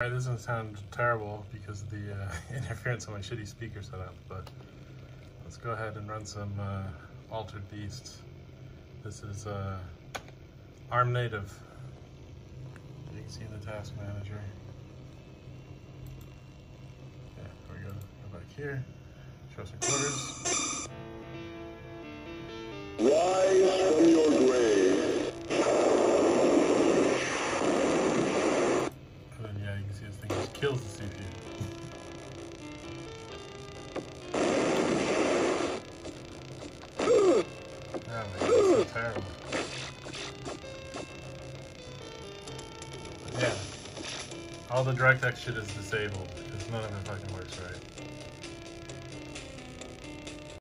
Alright, this doesn't sound terrible because of the uh, interference on my shitty speaker setup, but let's go ahead and run some uh, Altered Beasts. This is uh, ARM native. You can see the task manager. Yeah, there we go. Go back here. Show some quarters. Kills the CPU. Oh terrible. Yeah. All the DirectX shit is disabled because none of it fucking works right.